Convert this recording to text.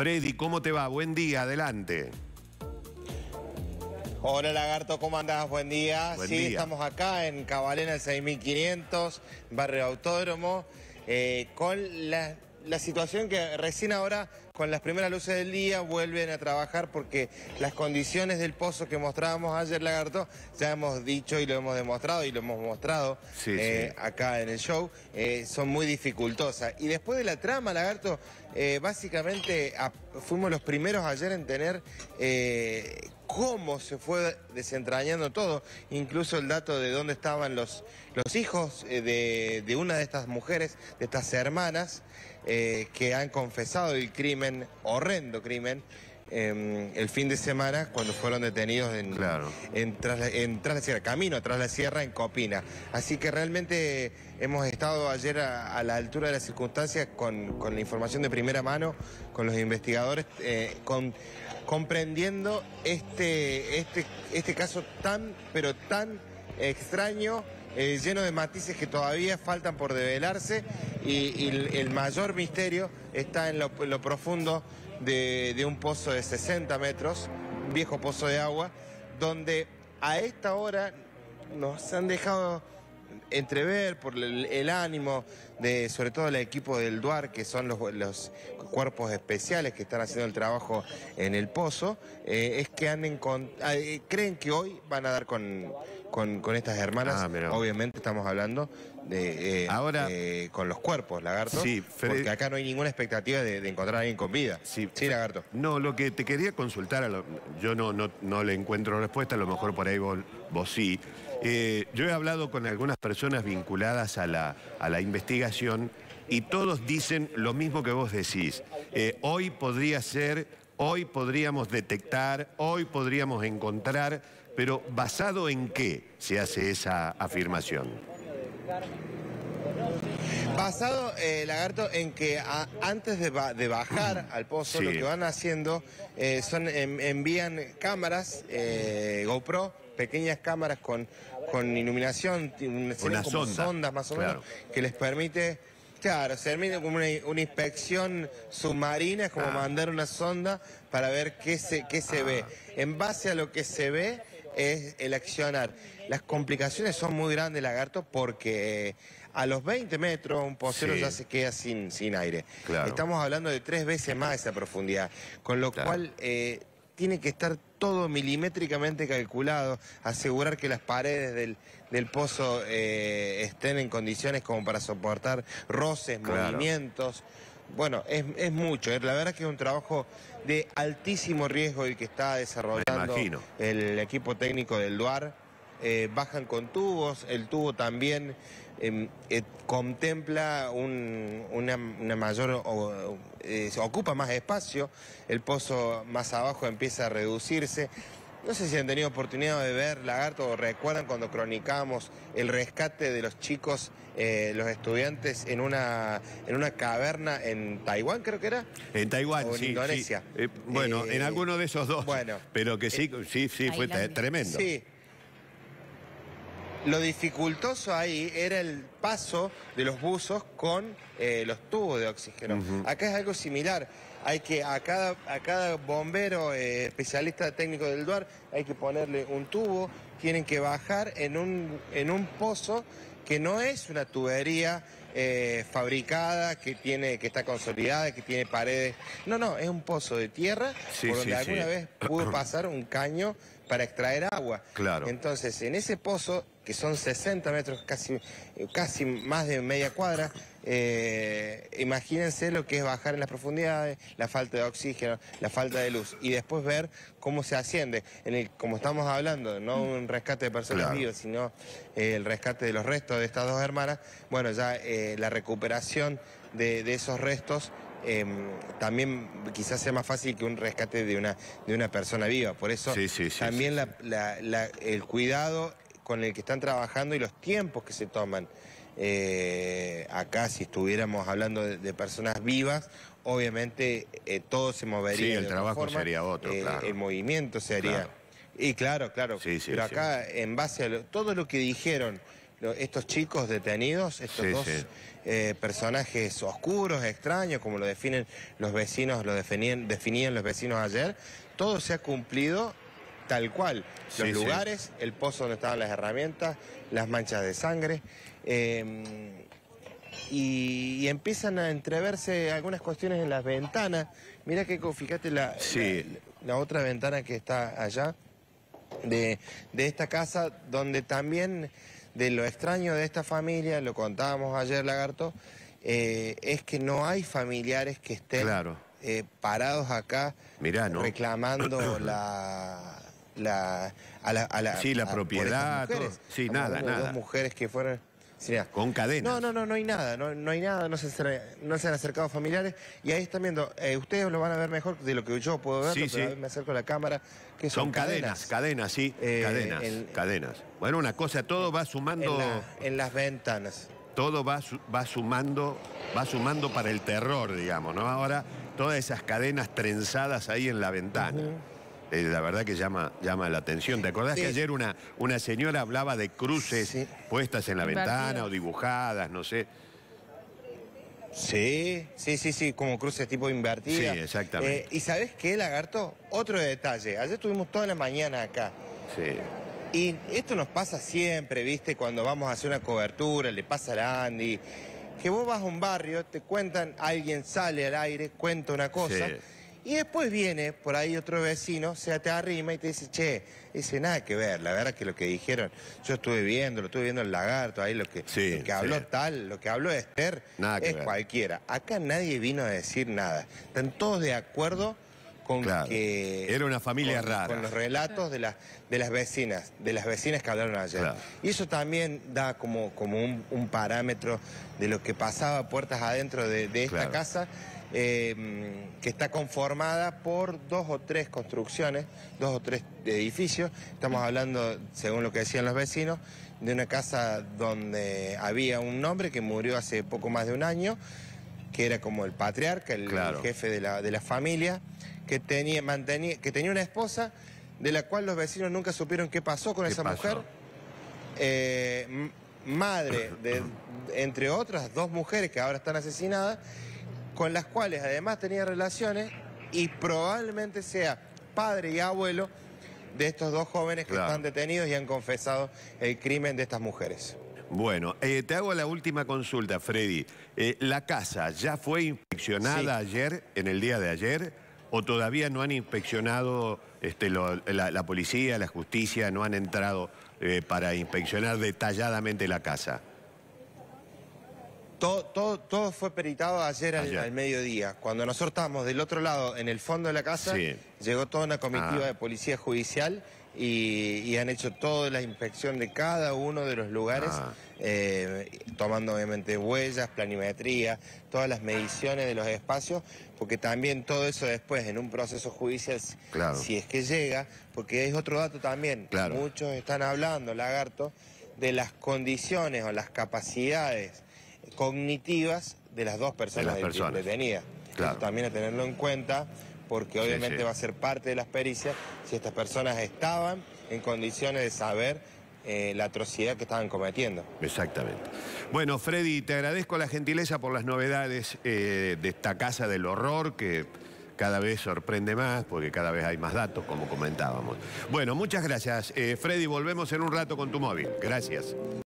Freddy, ¿cómo te va? Buen día, adelante. Hola Lagarto, ¿cómo andás? Buen día. Buen sí, día. estamos acá en Cabalena, el 6500, barrio Autódromo, eh, con la, la situación que recién ahora, con las primeras luces del día, vuelven a trabajar porque las condiciones del pozo que mostrábamos ayer, Lagarto, ya hemos dicho y lo hemos demostrado y lo hemos mostrado Sí, eh, sí. acá en el show, eh, son muy dificultosas. Y después de la trama, Lagarto, eh, básicamente a- fuimos los primeros ayer en tener cómo se fue desentrañando todo, incluso el dato de dónde estaban los, los hijos eh, de, de una de estas mujeres, de estas hermanas, eh, que han confesado el crimen, horrendo crimen, eh, el fin de semana cuando fueron detenidos en, Claro. en, tras, la- en Tras la Sierra, camino tras la Sierra en Copina. Así que realmente hemos estado ayer a, a la altura de las circunstancias con, con la información de primera mano, con los investigadores, eh, con, comprendiendo este, este, este caso tan, pero tan extraño. Eh, lleno de matices que todavía faltan por develarse y, el, mayor misterio está en lo, en lo profundo de, de un pozo de 60 metros, un viejo pozo de agua, donde a esta hora nos han dejado entrever por el, el ánimo de sobre todo el equipo del DUAR, que son los, los cuerpos especiales que están haciendo el trabajo en el pozo, eh, es que han ah, eh, creen que hoy van a dar con, con, con estas hermanas. Ah. Obviamente estamos hablando de eh, Ahora- eh, con los cuerpos, lagarto. Sí, Fred- porque acá no hay ninguna expectativa de, de encontrar a alguien con vida. Sí. lagarto. No, lo que te quería consultar, a lo- yo no, no, no le encuentro respuesta, a lo mejor por ahí vos, vos sí. Eh, yo he hablado con algunas personas vinculadas a la, a la investigación y todos dicen lo mismo que vos decís. Eh, hoy podría ser, hoy podríamos detectar, hoy podríamos encontrar, pero ¿basado en qué se hace esa afirmación? Basado, eh, Lagarto, en que a- antes de, ba- de bajar al pozo, Sí. lo que van haciendo eh, son en- envían cámaras eh, GoPro, pequeñas cámaras con, con iluminación, ti- un- serían Una como sonda, sondas más o claro. menos, que les permite, claro, se permite como una, una inspección submarina, es como Ah. mandar una sonda para ver qué se, qué se ve. En base a lo que se ve es el accionar. Las complicaciones son muy grandes, Lagarto, porque eh, a los 20 metros un pocero Sí. ya se queda sin, sin aire. Claro. Estamos hablando de tres veces más esa profundidad, con lo Claro. cual eh, tiene que estar todo milimétricamente calculado, asegurar que las paredes del, del pozo eh, estén en condiciones como para soportar roces, Claro. movimientos. Bueno, es, es mucho, eh, la verdad que es un trabajo de altísimo riesgo el que está desarrollando el equipo técnico del DUAR. Eh, bajan con tubos, el tubo también em, eh, contempla un- una, una mayor, o- eh, ocupa más espacio, el pozo más abajo empieza a reducirse. No sé si han tenido oportunidad de ver, Lagarto, o recuerdan cuando cronicamos el rescate de los chicos, eh, los estudiantes, en una, en una caverna en Taiwán, creo que era. En Taiwán, O en sí. sí. Indonesia. Eh, bueno, Eh, en alguno de esos dos. bueno. Pero que sí, sí, sí, fue tremendo. Sí. Lo dificultoso ahí era el paso de los buzos con eh, los tubos de oxígeno. Ujú. Acá es algo similar. Hay que a cada, a cada bombero eh, especialista técnico del DUAR hay que ponerle un tubo, tienen que bajar en un, en un pozo que no es una tubería eh, fabricada, que, tiene, que está consolidada, que tiene paredes. No, no, es un pozo de tierra Sí, por sí, donde alguna sí. vez pudo pasar un caño para extraer agua. Claro. Entonces, en ese pozo, que son 60 metros, casi, casi más de media cuadra, eh, imagínense lo que es bajar en las profundidades, la falta de oxígeno, la falta de luz, y después ver cómo se asciende. En el, como estamos hablando, no un rescate de personas Claro. vivas, sino eh, el rescate de los restos de estas dos hermanas, bueno, ya eh, la recuperación de, de esos restos eh, también quizás sea más fácil que un rescate de una, de una persona viva. Por eso Sí, sí, sí, también sí, la- la- la- el cuidado con el que están trabajando y los tiempos que se toman. Eh, acá, si estuviéramos hablando de, de personas vivas, obviamente eh, todo se movería. Sí, el de trabajo forma, sería otro, eh, claro. El movimiento sería. Claro. Y claro, claro. Sí, sí, pero sí. acá, en base a lo- todo lo que dijeron estos chicos detenidos, estos dos eh, personajes oscuros, extraños, como lo definen los vecinos, lo definían, definían los vecinos ayer, todo se ha cumplido tal cual. Los lugares, el pozo donde estaban las herramientas, las manchas de sangre. Em, y, empiezan a entreverse algunas cuestiones en las ventanas. Mira que fíjate la, la, otra ventana que está allá de, de esta casa, donde también de lo extraño de esta familia, lo contábamos ayer, Lagarto, eh, es que no hay familiares que estén eh, parados acá reclamando la, la, a la, a la, sí, la propiedad, sí, nada, nada. Dos mujeres que fueron con cadenas. No, no, no, no hay nada, no, no hay nada, no se, no se han acercado familiares y ahí están viendo, eh, ustedes lo van a ver mejor de lo que yo puedo ver, sí, me acerco a la cámara. Que son, cadenas, cadenas, sí, eh, cadenas, cadenas. Bueno, una cosa, todo va sumando... En, las ventanas. Todo va, va sumando, va sumando para el terror, digamos, ¿no? Ahora todas esas cadenas trenzadas ahí en la ventana. Eh, la verdad que llama, llama la atención. ¿Te acordás que ayer una, una señora hablaba de cruces puestas en la ventana o dibujadas, no sé? Sí, sí, sí, sí, como cruces tipo invertidas. Sí, exactamente. Eh, ¿Y sabes qué, Lagarto? Otro detalle. Ayer estuvimos toda la mañana acá. Sí. Y esto nos pasa siempre, ¿viste? Cuando vamos a hacer una cobertura, le pasa a Andy. Que vos vas a un barrio, te cuentan, alguien sale al aire, cuenta una cosa. Y después viene por ahí otro vecino, se te arrima y te dice, che, dice, nada que ver, la verdad que lo que dijeron, yo estuve viendo, lo estuve viendo el lagarto, ahí lo que, que habló tal, lo que habló Esther, es cualquiera. Acá nadie vino a decir nada. Están todos de acuerdo con que... Era una familia rara. Con los relatos de, las de las vecinas, de las vecinas que hablaron ayer. Y eso también da como, como un, parámetro de lo que pasaba puertas adentro de, esta casa Em, que está conformada por dos o tres construcciones, dos o tres edificios. Estamos hablando, según lo que decían los vecinos, de una casa donde había un hombre que murió hace poco más de un año, que era como el patriarca, el, jefe de la, de la, familia, que tenía, mantenía, que tenía una esposa de la cual los vecinos nunca supieron qué pasó con esa mujer. Eh, madre de, entre otras, dos mujeres que ahora están asesinadas con las cuales además tenía relaciones y probablemente sea padre y abuelo de estos dos jóvenes que están detenidos y han confesado el crimen de estas mujeres. Bueno, eh, te hago la última consulta, Freddy. Eh, ¿La casa ya fue inspeccionada ayer, en el día de ayer, o todavía no han inspeccionado este, la, policía, la justicia, no han entrado eh, para inspeccionar detalladamente la casa? Todo, todo, fue peritado ayer, Al, mediodía. Cuando nosotros estábamos del otro lado, en el fondo de la casa, llegó toda una comitiva ah. de policía judicial y, han hecho toda la inspección de cada uno de los lugares, ah. eh, tomando obviamente huellas, planimetría, todas las mediciones de los espacios, porque también todo eso después en un proceso judicial, si es que llega, porque es otro dato también, muchos están hablando, Lagarto, de las condiciones o las capacidades cognitivas de las dos personas, detenidas. Claro. también a tenerlo en cuenta porque obviamente va a ser parte de las pericias si estas personas estaban en condiciones de saber eh, la atrocidad que estaban cometiendo. Exactamente. Bueno, Freddy, te agradezco la gentileza por las novedades eh, de esta casa del horror que cada vez sorprende más porque cada vez hay más datos, como comentábamos. Bueno, muchas gracias. Eh, Freddy, volvemos en un rato con tu móvil. Gracias.